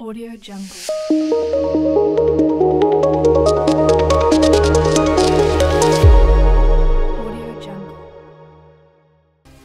Audio Jungle. Audio Jungle.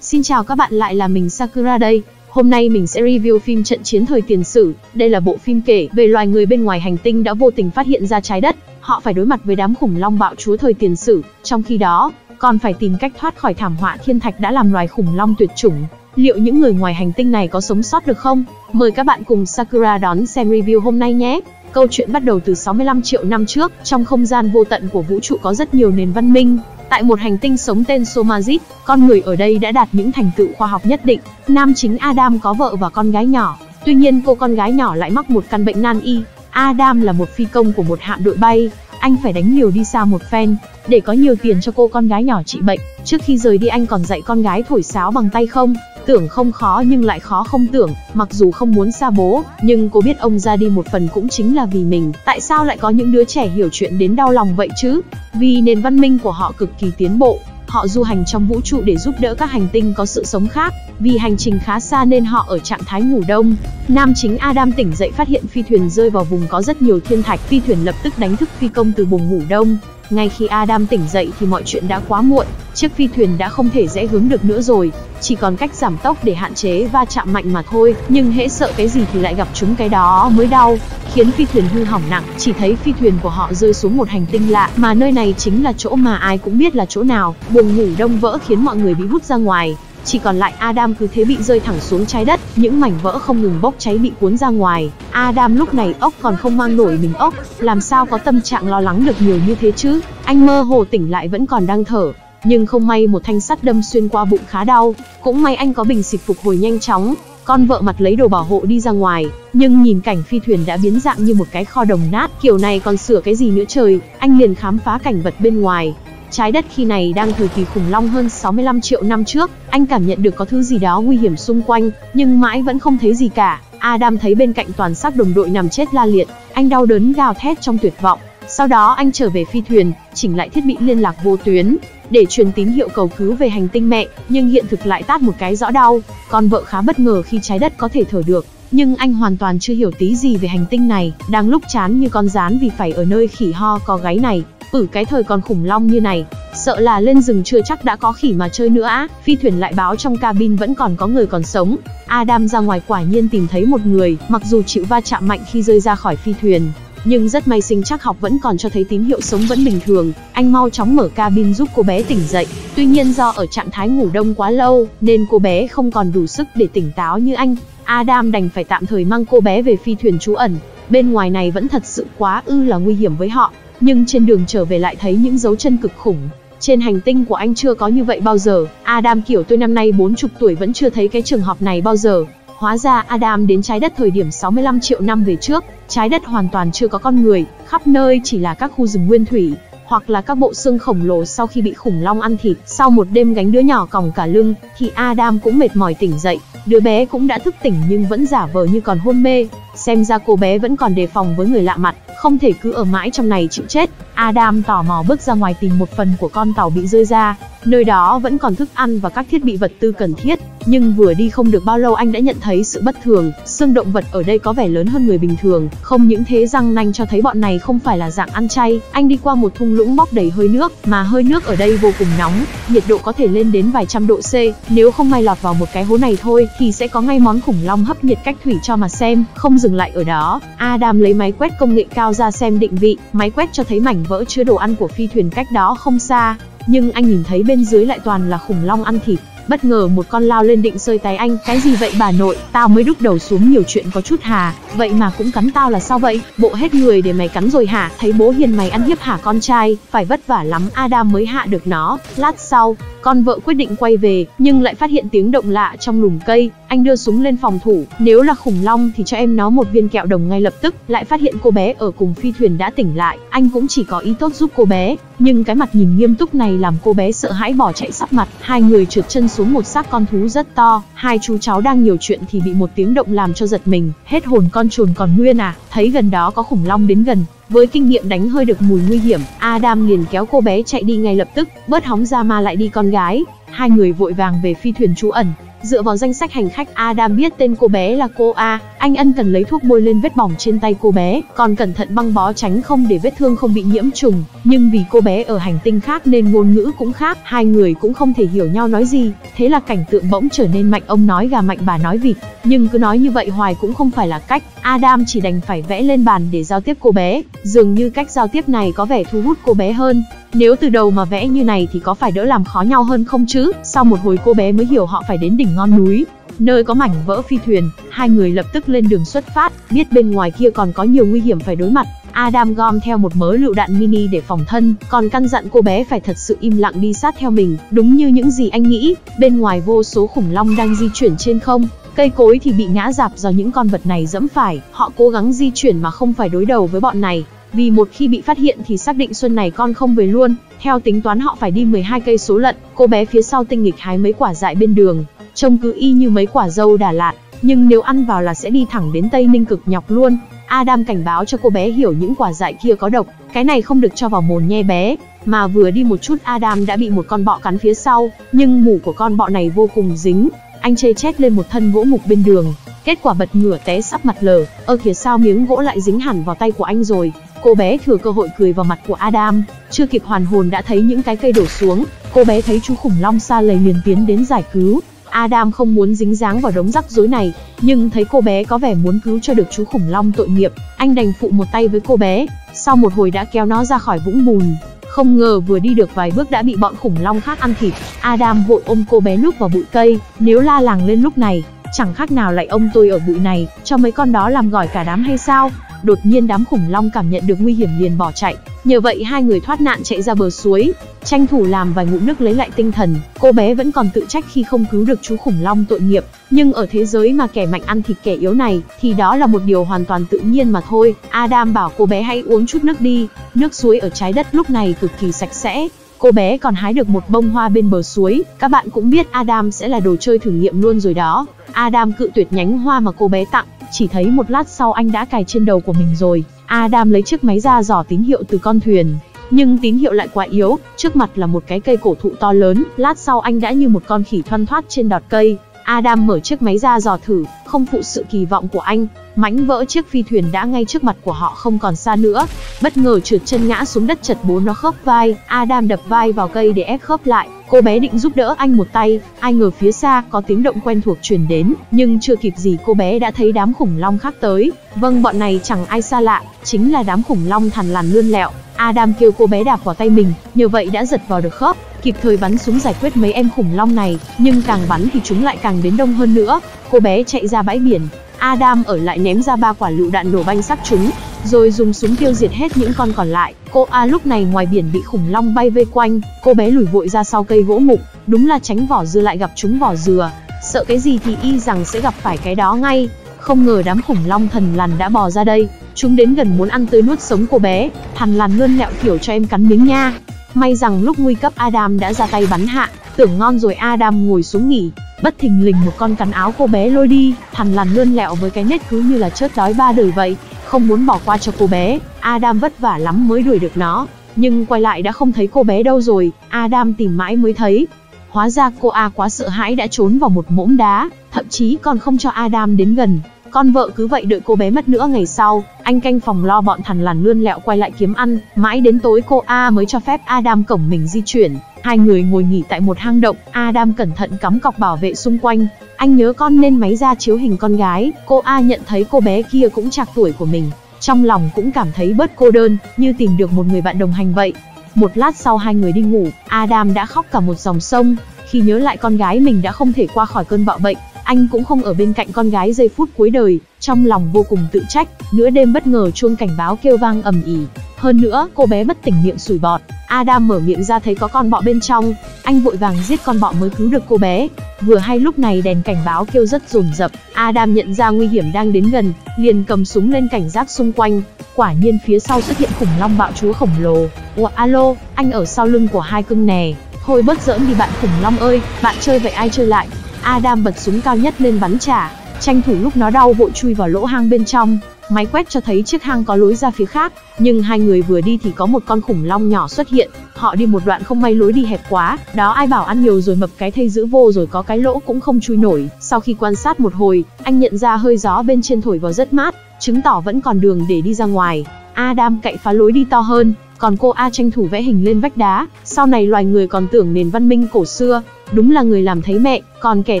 Xin chào các bạn lại là mình Sakura đây. Hôm nay mình sẽ review phim Trận chiến thời tiền sử. Đây là bộ phim kể về loài người bên ngoài hành tinh đã vô tình phát hiện ra trái đất. Họ phải đối mặt với đám khủng long bạo chúa thời tiền sử. Trong khi đó, còn phải tìm cách thoát khỏi thảm họa thiên thạch đã làm loài khủng long tuyệt chủng. Liệu những người ngoài hành tinh này có sống sót được không? Mời các bạn cùng Sakura đón xem review hôm nay nhé. Câu chuyện bắt đầu từ 65 triệu năm trước, trong không gian vô tận của vũ trụ có rất nhiều nền văn minh, Tại một hành tinh sống tên Somazit, con người ở đây đã đạt những thành tựu khoa học nhất định. Nam chính Adam có vợ và con gái nhỏ, tuy nhiên cô con gái nhỏ lại mắc một căn bệnh nan y. Adam là một phi công của một hạm đội bay, anh phải đánh liều đi xa một phen, để có nhiều tiền cho cô con gái nhỏ trị bệnh. Trước khi rời đi anh còn dạy con gái thổi sáo bằng tay không, tưởng không khó nhưng lại khó không tưởng, mặc dù không muốn xa bố, nhưng cô biết ông ra đi một phần cũng chính là vì mình. Tại sao lại có những đứa trẻ hiểu chuyện đến đau lòng vậy chứ? Vì nền văn minh của họ cực kỳ tiến bộ, họ du hành trong vũ trụ để giúp đỡ các hành tinh có sự sống khác. Vì hành trình khá xa nên họ ở trạng thái ngủ đông. Nam chính Adam tỉnh dậy phát hiện phi thuyền rơi vào vùng có rất nhiều thiên thạch. Phi thuyền lập tức đánh thức phi công từ buồng ngủ đông. Ngay khi Adam tỉnh dậy thì mọi chuyện đã quá muộn. Chiếc phi thuyền đã không thể rẽ hướng được nữa rồi, chỉ còn cách giảm tốc để hạn chế va chạm mạnh mà thôi. Nhưng hễ sợ cái gì thì lại gặp chúng cái đó mới đau, khiến phi thuyền hư hỏng nặng. Chỉ thấy phi thuyền của họ rơi xuống một hành tinh lạ, mà nơi này chính là chỗ mà ai cũng biết là chỗ nào. Buồng ngủ đông vỡ khiến mọi người bị hút ra ngoài. Chỉ còn lại Adam cứ thế bị rơi thẳng xuống trái đất, những mảnh vỡ không ngừng bốc cháy bị cuốn ra ngoài. Adam lúc này ốc còn không mang nổi mình ốc, làm sao có tâm trạng lo lắng được nhiều như thế chứ? Anh mơ hồ tỉnh lại vẫn còn đang thở, nhưng không may một thanh sắt đâm xuyên qua bụng khá đau, cũng may anh có bình xịt phục hồi nhanh chóng. Con vợ mặt lấy đồ bảo hộ đi ra ngoài, nhưng nhìn cảnh phi thuyền đã biến dạng như một cái kho đồng nát, kiểu này còn sửa cái gì nữa trời, anh liền khám phá cảnh vật bên ngoài. Trái đất khi này đang thời kỳ khủng long hơn 65 triệu năm trước, anh cảm nhận được có thứ gì đó nguy hiểm xung quanh, nhưng mãi vẫn không thấy gì cả. Adam thấy bên cạnh toàn xác đồng đội nằm chết la liệt, anh đau đớn gào thét trong tuyệt vọng. Sau đó anh trở về phi thuyền, chỉnh lại thiết bị liên lạc vô tuyến, để truyền tín hiệu cầu cứu về hành tinh mẹ, nhưng hiện thực lại tát một cái rõ đau. Con vợ khá bất ngờ khi trái đất có thể thở được, nhưng anh hoàn toàn chưa hiểu tí gì về hành tinh này, đang lúc chán như con rán vì phải ở nơi khỉ ho có gáy này. Ở cái thời còn khủng long như này, sợ là lên rừng chưa chắc đã có khỉ mà chơi nữa á. Phi thuyền lại báo trong cabin vẫn còn có người còn sống. Adam ra ngoài quả nhiên tìm thấy một người, mặc dù chịu va chạm mạnh khi rơi ra khỏi phi thuyền, nhưng rất may sinh chắc học vẫn còn cho thấy tín hiệu sống vẫn bình thường. Anh mau chóng mở cabin giúp cô bé tỉnh dậy. Tuy nhiên do ở trạng thái ngủ đông quá lâu, nên cô bé không còn đủ sức để tỉnh táo như anh. Adam đành phải tạm thời mang cô bé về phi thuyền trú ẩn. Bên ngoài này vẫn thật sự quá ư là nguy hiểm với họ. Nhưng trên đường trở về lại thấy những dấu chân cực khủng. Trên hành tinh của anh chưa có như vậy bao giờ. Adam kiểu tôi năm nay 40 tuổi vẫn chưa thấy cái trường hợp này bao giờ. Hóa ra Adam đến trái đất thời điểm 65 triệu năm về trước, trái đất hoàn toàn chưa có con người, khắp nơi chỉ là các khu rừng nguyên thủy, hoặc là các bộ xương khổng lồ sau khi bị khủng long ăn thịt. Sau một đêm gánh đứa nhỏ còng cả lưng, thì Adam cũng mệt mỏi tỉnh dậy, đứa bé cũng đã thức tỉnh nhưng vẫn giả vờ như còn hôn mê. Xem ra cô bé vẫn còn đề phòng với người lạ mặt, không thể cứ ở mãi trong này chịu chết. Adam tò mò bước ra ngoài tìm một phần của con tàu bị rơi ra, nơi đó vẫn còn thức ăn và các thiết bị vật tư cần thiết. Nhưng vừa đi không được bao lâu anh đã nhận thấy sự bất thường, xương động vật ở đây có vẻ lớn hơn người bình thường, không những thế răng nanh cho thấy bọn này không phải là dạng ăn chay. Anh đi qua một thung lũng bốc đầy hơi nước, mà hơi nước ở đây vô cùng nóng, nhiệt độ có thể lên đến vài trăm độ C, nếu không may lọt vào một cái hố này thôi thì sẽ có ngay món khủng long hấp nhiệt cách thủy cho mà xem, không dừng lại ở đó. Adam lấy máy quét công nghệ cao ra xem định vị, máy quét cho thấy mảnh vỡ chứa đồ ăn của phi thuyền cách đó không xa, nhưng anh nhìn thấy bên dưới lại toàn là khủng long ăn thịt. Bất ngờ một con lao lên định sơi tay anh, cái gì vậy bà nội, tao mới đúc đầu xuống nhiều chuyện có chút hà, vậy mà cũng cắn tao là sao vậy, bộ hết người để mày cắn rồi hả, thấy bố hiền mày ăn hiếp hả con trai, phải vất vả lắm. Adam mới hạ được nó, lát sau, con vợ quyết định quay về, nhưng lại phát hiện tiếng động lạ trong lùm cây, anh đưa súng lên phòng thủ, nếu là khủng long thì cho em nó một viên kẹo đồng ngay lập tức, lại phát hiện cô bé ở cùng phi thuyền đã tỉnh lại, anh cũng chỉ có ý tốt giúp cô bé, nhưng cái mặt nhìn nghiêm túc này làm cô bé sợ hãi bỏ chạy sắp mặt, hai người trượt chân xuống một xác con thú rất to, hai chú cháu đang nhiều chuyện thì bị một tiếng động làm cho giật mình, hết hồn con chuồn còn nguyên à, thấy gần đó có khủng long đến gần, với kinh nghiệm đánh hơi được mùi nguy hiểm, Adam liền kéo cô bé chạy đi ngay lập tức, bớt hóng ra ma lại đi con gái. Hai người vội vàng về phi thuyền trú ẩn. Dựa vào danh sách hành khách Adam biết tên cô bé là cô A, anh ân cần lấy thuốc bôi lên vết bỏng trên tay cô bé, còn cẩn thận băng bó tránh không để vết thương không bị nhiễm trùng. Nhưng vì cô bé ở hành tinh khác nên ngôn ngữ cũng khác, hai người cũng không thể hiểu nhau nói gì. Thế là cảnh tượng bỗng trở nên mạnh ông nói gà mạnh bà nói vịt. Nhưng cứ nói như vậy hoài cũng không phải là cách, Adam chỉ đành phải vẽ lên bàn để giao tiếp cô bé. Dường như cách giao tiếp này có vẻ thu hút cô bé hơn. Nếu từ đầu mà vẽ như này thì có phải đỡ làm khó nhau hơn không chứ? Sau một hồi cô bé mới hiểu họ phải đến đỉnh ngon núi, nơi có mảnh vỡ phi thuyền, hai người lập tức lên đường xuất phát, biết bên ngoài kia còn có nhiều nguy hiểm phải đối mặt. Adam gom theo một mớ lựu đạn mini để phòng thân, còn căn dặn cô bé phải thật sự im lặng đi sát theo mình, đúng như những gì anh nghĩ, bên ngoài vô số khủng long đang di chuyển trên không, cây cối thì bị ngã dạp do những con vật này dẫm phải, họ cố gắng di chuyển mà không phải đối đầu với bọn này, vì một khi bị phát hiện thì xác định xuân này con không về luôn, theo tính toán họ phải đi 12 cây số lận, cô bé phía sau tinh nghịch hái mấy quả dại bên đường, trông cứ y như mấy quả dâu Đà Lạt, nhưng nếu ăn vào là sẽ đi thẳng đến Tây Ninh cực nhọc luôn. Adam cảnh báo cho cô bé hiểu những quả dại kia có độc, cái này không được cho vào mồm nhe bé. Mà vừa đi một chút Adam đã bị một con bọ cắn phía sau, nhưng mủ của con bọ này vô cùng dính. Anh chê chét lên một thân gỗ mục bên đường, kết quả bật ngửa té sắp mặt lở, ơ kìa sao miếng gỗ lại dính hẳn vào tay của anh rồi. Cô bé thừa cơ hội cười vào mặt của Adam, chưa kịp hoàn hồn đã thấy những cái cây đổ xuống, cô bé thấy chú khủng long xa lầy liền tiến đến giải cứu. Adam không muốn dính dáng vào đống rắc rối này, nhưng thấy cô bé có vẻ muốn cứu cho được chú khủng long tội nghiệp, anh đành phụ một tay với cô bé, sau một hồi đã kéo nó ra khỏi vũng bùn. Không ngờ vừa đi được vài bước đã bị bọn khủng long khác ăn thịt, Adam vội ôm cô bé núp vào bụi cây, nếu la làng lên lúc này, chẳng khác nào lại ông tôi ở bụi này, cho mấy con đó làm gỏi cả đám hay sao? Đột nhiên đám khủng long cảm nhận được nguy hiểm liền bỏ chạy, nhờ vậy hai người thoát nạn chạy ra bờ suối, tranh thủ làm vài ngụm nước lấy lại tinh thần. Cô bé vẫn còn tự trách khi không cứu được chú khủng long tội nghiệp, nhưng ở thế giới mà kẻ mạnh ăn thịt kẻ yếu này, thì đó là một điều hoàn toàn tự nhiên mà thôi. Adam bảo cô bé hãy uống chút nước đi, nước suối ở trái đất lúc này cực kỳ sạch sẽ, Cô bé còn hái được một bông hoa bên bờ suối, các bạn cũng biết Adam sẽ là đồ chơi thử nghiệm luôn rồi đó. Adam cự tuyệt nhánh hoa mà cô bé tặng, chỉ thấy một lát sau anh đã cài trên đầu của mình rồi. Adam lấy chiếc máy ra dò tín hiệu từ con thuyền, nhưng tín hiệu lại quá yếu, trước mặt là một cái cây cổ thụ to lớn, lát sau anh đã như một con khỉ thoăn thoát trên đọt cây. Adam mở chiếc máy ra dò thử, không phụ sự kỳ vọng của anh, mảnh vỡ chiếc phi thuyền đã ngay trước mặt của họ không còn xa nữa. Bất ngờ trượt chân ngã xuống đất chật bốn nó khớp vai, Adam đập vai vào cây để ép khớp lại. Cô bé định giúp đỡ anh một tay, ai ngờ phía xa có tiếng động quen thuộc truyền đến, nhưng chưa kịp gì cô bé đã thấy đám khủng long khác tới. Vâng bọn này chẳng ai xa lạ, chính là đám khủng long thằn lằn lươn lẹo. Adam kêu cô bé đạp vào tay mình, nhờ vậy đã giật vào được khớp, kịp thời bắn súng giải quyết mấy em khủng long này, nhưng càng bắn thì chúng lại càng đến đông hơn nữa. Cô bé chạy ra bãi biển, Adam ở lại ném ra ba quả lựu đạn nổ banh sắc chúng, rồi dùng súng tiêu diệt hết những con còn lại. Cô A lúc này ngoài biển bị khủng long bay vây quanh, cô bé lùi vội ra sau cây gỗ mục, đúng là tránh vỏ dưa lại gặp chúng vỏ dừa, sợ cái gì thì y rằng sẽ gặp phải cái đó ngay. Không ngờ đám khủng long thần lằn đã bò ra đây, chúng đến gần muốn ăn tươi nuốt sống cô bé, thằn lằn luôn lẹo kiểu cho em cắn miếng nha. May rằng lúc nguy cấp Adam đã ra tay bắn hạ, tưởng ngon rồi Adam ngồi xuống nghỉ, bất thình lình một con cắn áo cô bé lôi đi, thằn lằn lươn lẹo với cái nết cứ như là chớt đói ba đời vậy, không muốn bỏ qua cho cô bé, Adam vất vả lắm mới đuổi được nó, nhưng quay lại đã không thấy cô bé đâu rồi, Adam tìm mãi mới thấy. Hóa ra cô A quá sợ hãi đã trốn vào một mỗm đá, thậm chí còn không cho Adam đến gần. Con vợ cứ vậy đợi cô bé mất nữa ngày sau, anh canh phòng lo bọn thằn lằn lươn lẹo quay lại kiếm ăn, mãi đến tối cô A mới cho phép Adam cổng mình di chuyển. Hai người ngồi nghỉ tại một hang động, Adam cẩn thận cắm cọc bảo vệ xung quanh. Anh nhớ con nên máy ra chiếu hình con gái, cô A nhận thấy cô bé kia cũng chạc tuổi của mình. Trong lòng cũng cảm thấy bớt cô đơn, như tìm được một người bạn đồng hành vậy. Một lát sau hai người đi ngủ, Adam đã khóc cả một dòng sông, khi nhớ lại con gái mình đã không thể qua khỏi cơn bạo bệnh, anh cũng không ở bên cạnh con gái giây phút cuối đời, trong lòng vô cùng tự trách, nửa đêm bất ngờ chuông cảnh báo kêu vang ầm ĩ. Hơn nữa, cô bé bất tỉnh miệng sủi bọt, Adam mở miệng ra thấy có con bọ bên trong, anh vội vàng giết con bọ mới cứu được cô bé. Vừa hay lúc này đèn cảnh báo kêu rất rồn rập, Adam nhận ra nguy hiểm đang đến gần, liền cầm súng lên cảnh giác xung quanh. Quả nhiên phía sau xuất hiện khủng long bạo chúa khổng lồ. Ủa alo, anh ở sau lưng của hai cưng nè. Thôi bớt giỡn đi bạn khủng long ơi, bạn chơi vậy ai chơi lại. Adam bật súng cao nhất lên bắn trả, tranh thủ lúc nó đau vội chui vào lỗ hang bên trong. máy quét cho thấy chiếc hang có lối ra phía khác, nhưng hai người vừa đi thì có một con khủng long nhỏ xuất hiện, họ đi một đoạn không may lối đi hẹp quá, đó ai bảo ăn nhiều rồi mập cái thây giữ vô rồi có cái lỗ cũng không chui nổi. Sau khi quan sát một hồi, anh nhận ra hơi gió bên trên thổi vào rất mát, chứng tỏ vẫn còn đường để đi ra ngoài. Adam cậy phá lối đi to hơn, còn cô A tranh thủ vẽ hình lên vách đá, sau này loài người còn tưởng nền văn minh cổ xưa, đúng là người làm thấy mẹ, còn kẻ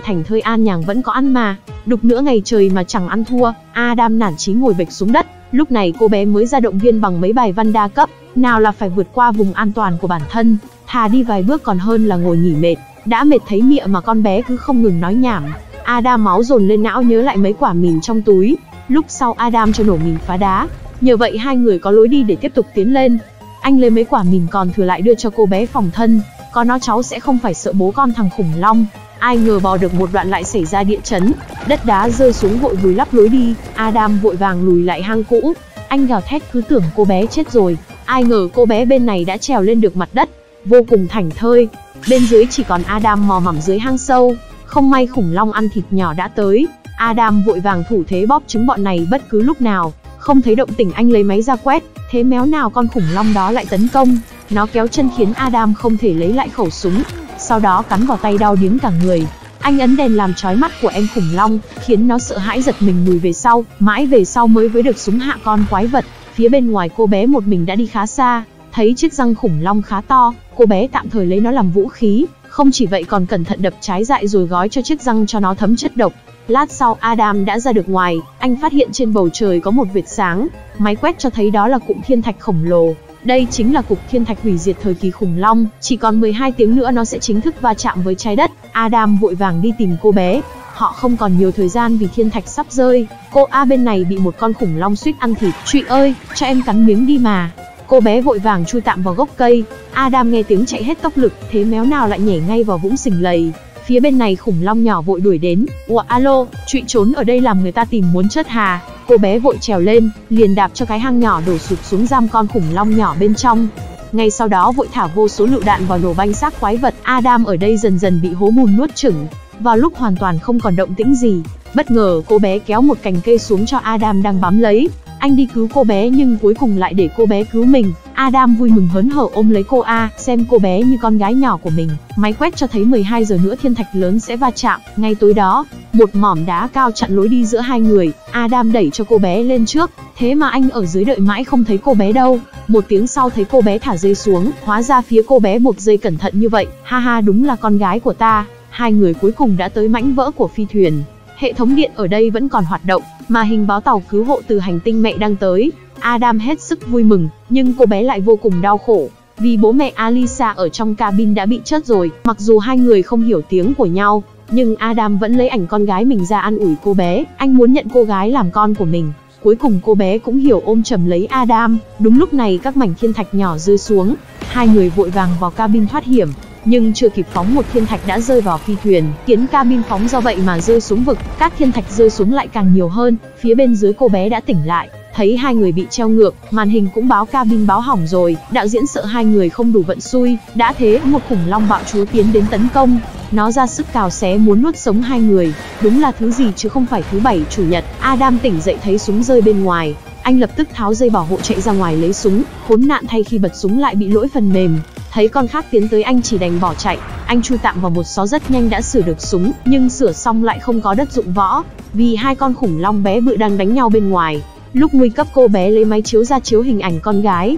thành thơi an nhàng vẫn có ăn mà. Đục nữa ngày trời mà chẳng ăn thua, Adam nản chí ngồi bịch xuống đất, lúc này cô bé mới ra động viên bằng mấy bài văn đa cấp, nào là phải vượt qua vùng an toàn của bản thân, thà đi vài bước còn hơn là ngồi nghỉ mệt, đã mệt thấy mịa mà con bé cứ không ngừng nói nhảm. Adam máu dồn lên não nhớ lại mấy quả mìn trong túi, lúc sau Adam cho nổ mìn phá đá, nhờ vậy hai người có lối đi để tiếp tục tiến lên. Anh lấy mấy quả mìn còn thừa lại đưa cho cô bé phòng thân, có nó cháu sẽ không phải sợ bố con thằng khủng long. Ai ngờ bò được một đoạn lại xảy ra địa chấn, đất đá rơi xuống vội vùi lấp lối đi, Adam vội vàng lùi lại hang cũ. Anh gào thét cứ tưởng cô bé chết rồi, ai ngờ cô bé bên này đã trèo lên được mặt đất, vô cùng thảnh thơi. Bên dưới chỉ còn Adam mò mẫm dưới hang sâu, không may khủng long ăn thịt nhỏ đã tới. Adam vội vàng thủ thế bóp trứng bọn này bất cứ lúc nào, không thấy động tĩnh anh lấy máy ra quét, thế méo nào con khủng long đó lại tấn công, nó kéo chân khiến Adam không thể lấy lại khẩu súng, sau đó cắn vào tay đau điếng cả người. Anh ấn đèn làm chói mắt của em khủng long, khiến nó sợ hãi giật mình lùi về sau, mãi về sau mới với được súng hạ con quái vật. Phía bên ngoài cô bé một mình đã đi khá xa, thấy chiếc răng khủng long khá to, cô bé tạm thời lấy nó làm vũ khí, không chỉ vậy còn cẩn thận đập trái dại rồi gói cho chiếc răng cho nó thấm chất độc. Lát sau Adam đã ra được ngoài, anh phát hiện trên bầu trời có một vệt sáng, máy quét cho thấy đó là cụm thiên thạch khổng lồ. Đây chính là cục thiên thạch hủy diệt thời kỳ khủng long, chỉ còn 12 tiếng nữa nó sẽ chính thức va chạm với trái đất. Adam vội vàng đi tìm cô bé. Họ không còn nhiều thời gian vì thiên thạch sắp rơi. Cô A bên này bị một con khủng long suýt ăn thịt. Chị ơi, cho em cắn miếng đi mà. Cô bé vội vàng chui tạm vào gốc cây. Adam nghe tiếng chạy hết tốc lực, thế méo nào lại nhảy ngay vào vũng sình lầy. Phía bên này khủng long nhỏ vội đuổi đến. Ủa alo, trụy trốn ở đây làm người ta tìm muốn chết hà. Cô bé vội trèo lên, liền đạp cho cái hang nhỏ đổ sụp xuống giam con khủng long nhỏ bên trong. Ngay sau đó vội thả vô số lựu đạn vào nổ banh xác quái vật. Adam ở đây dần dần bị hố bùn nuốt chửng. Vào lúc hoàn toàn không còn động tĩnh gì, bất ngờ cô bé kéo một cành cây xuống cho Adam đang bám lấy. Anh đi cứu cô bé nhưng cuối cùng lại để cô bé cứu mình. Adam vui mừng hớn hở ôm lấy cô A, xem cô bé như con gái nhỏ của mình. Máy quét cho thấy 12 giờ nữa thiên thạch lớn sẽ va chạm. Ngay tối đó, một mỏm đá cao chặn lối đi giữa hai người. Adam đẩy cho cô bé lên trước, thế mà anh ở dưới đợi mãi không thấy cô bé đâu. Một tiếng sau thấy cô bé thả dây xuống, hóa ra phía cô bé buộc dây cẩn thận như vậy. Ha ha đúng là con gái của ta. Hai người cuối cùng đã tới mảnh vỡ của phi thuyền. Hệ thống điện ở đây vẫn còn hoạt động, mà hình báo tàu cứu hộ từ hành tinh mẹ đang tới. Adam hết sức vui mừng, nhưng cô bé lại vô cùng đau khổ. Vì bố mẹ Alisa ở trong cabin đã bị chết rồi, mặc dù hai người không hiểu tiếng của nhau, nhưng Adam vẫn lấy ảnh con gái mình ra an ủi cô bé, anh muốn nhận cô gái làm con của mình. Cuối cùng cô bé cũng hiểu ôm chầm lấy Adam, đúng lúc này các mảnh thiên thạch nhỏ rơi xuống, hai người vội vàng vào cabin thoát hiểm, nhưng chưa kịp phóng một thiên thạch đã rơi vào phi thuyền, khiến cabin phóng do vậy mà rơi xuống vực, các thiên thạch rơi xuống lại càng nhiều hơn, phía bên dưới cô bé đã tỉnh lại, thấy hai người bị treo ngược, màn hình cũng báo cabin báo hỏng rồi, đạo diễn sợ hai người không đủ vận xui, đã thế một khủng long bạo chúa tiến đến tấn công, nó ra sức cào xé muốn nuốt sống hai người, đúng là thứ gì chứ không phải thứ bảy chủ nhật, Adam tỉnh dậy thấy súng rơi bên ngoài, anh lập tức tháo dây bảo hộ chạy ra ngoài lấy súng, khốn nạn thay khi bật súng lại bị lỗi phần mềm, thấy con khác tiến tới anh chỉ đành bỏ chạy, anh chui tạm vào một xó rất nhanh đã sửa được súng, nhưng sửa xong lại không có đất dụng võ, vì hai con khủng long bé bự đang đánh nhau bên ngoài. Lúc nguy cấp cô bé lấy máy chiếu ra chiếu hình ảnh con gái.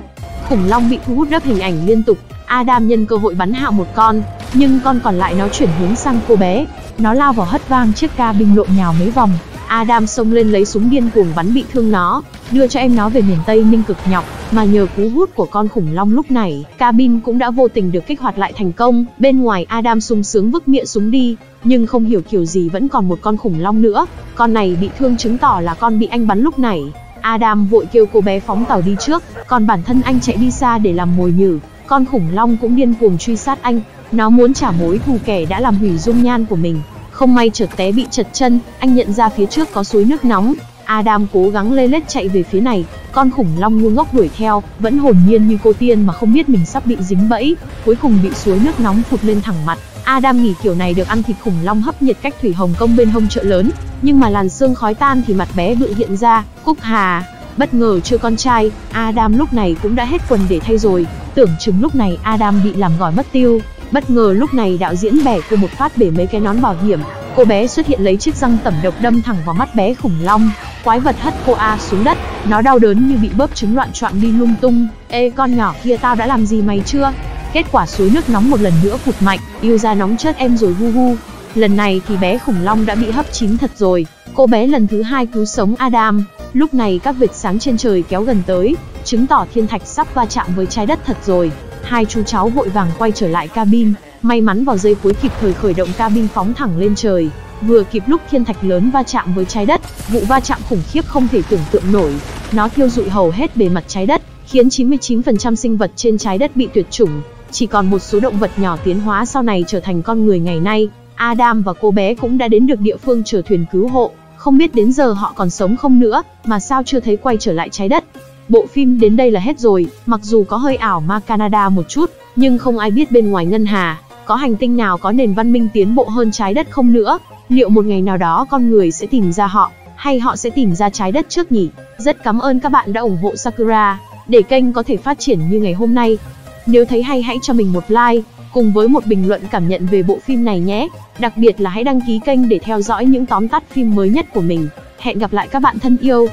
Khủng long bị thu hút đắp hình ảnh liên tục, Adam nhân cơ hội bắn hạ một con, nhưng con còn lại nó chuyển hướng sang cô bé. Nó lao vào hất vang chiếc ca binh lộn nhào mấy vòng. Adam xông lên lấy súng điên cuồng bắn bị thương nó, đưa cho em nó về miền Tây Ninh cực nhọc, mà nhờ cú hút của con khủng long lúc này, cabin cũng đã vô tình được kích hoạt lại thành công. Bên ngoài Adam sung sướng vứt miệng súng đi, nhưng không hiểu kiểu gì vẫn còn một con khủng long nữa. Con này bị thương chứng tỏ là con bị anh bắn lúc này. Adam vội kêu cô bé phóng tàu đi trước, còn bản thân anh chạy đi xa để làm mồi nhử. Con khủng long cũng điên cuồng truy sát anh, nó muốn trả mối thù kẻ đã làm hủy dung nhan của mình. Không may trượt té bị chật chân, anh nhận ra phía trước có suối nước nóng. Adam cố gắng lê lết chạy về phía này, con khủng long ngu ngốc đuổi theo, vẫn hồn nhiên như cô tiên mà không biết mình sắp bị dính bẫy, cuối cùng bị suối nước nóng phụt lên thẳng mặt. Adam nghỉ kiểu này được ăn thịt khủng long hấp nhiệt cách thủy Hồng Kông bên hông chợ lớn, nhưng mà làn xương khói tan thì mặt bé bự hiện ra, Cúc Hà. Bất ngờ chưa con trai, Adam lúc này cũng đã hết quần để thay rồi, tưởng chừng lúc này Adam bị làm gỏi mất tiêu. Bất ngờ lúc này đạo diễn bẻ cô một phát bể mấy cái nón bảo hiểm, cô bé xuất hiện lấy chiếc răng tẩm độc đâm thẳng vào mắt bé khủng long. Quái vật hất cô A xuống đất, nó đau đớn như bị bóp trứng loạn choạng đi lung tung. Ê con nhỏ kia tao đã làm gì mày chưa? Kết quả suối nước nóng một lần nữa phụt mạnh, yêu ra nóng chết em rồi hu hu. Lần này thì bé khủng long đã bị hấp chín thật rồi. Cô bé lần thứ hai cứu sống Adam. Lúc này các vệt sáng trên trời kéo gần tới, chứng tỏ thiên thạch sắp va chạm với trái đất thật rồi. Hai chú cháu vội vàng quay trở lại cabin, may mắn vào giây cuối kịp thời khởi động cabin phóng thẳng lên trời. Vừa kịp lúc thiên thạch lớn va chạm với trái đất, vụ va chạm khủng khiếp không thể tưởng tượng nổi. Nó thiêu rụi hầu hết bề mặt trái đất, khiến 99% sinh vật trên trái đất bị tuyệt chủng. Chỉ còn một số động vật nhỏ tiến hóa sau này trở thành con người ngày nay. Adam và cô bé cũng đã đến được địa phương chờ thuyền cứu hộ. Không biết đến giờ họ còn sống không nữa, mà sao chưa thấy quay trở lại trái đất. Bộ phim đến đây là hết rồi, mặc dù có hơi ảo ma Canada một chút, nhưng không ai biết bên ngoài ngân hà, có hành tinh nào có nền văn minh tiến bộ hơn trái đất không nữa. Liệu một ngày nào đó con người sẽ tìm ra họ, hay họ sẽ tìm ra trái đất trước nhỉ? Rất cảm ơn các bạn đã ủng hộ Sakura, để kênh có thể phát triển như ngày hôm nay. Nếu thấy hay hãy cho mình một like, cùng với một bình luận cảm nhận về bộ phim này nhé. Đặc biệt là hãy đăng ký kênh để theo dõi những tóm tắt phim mới nhất của mình. Hẹn gặp lại các bạn thân yêu.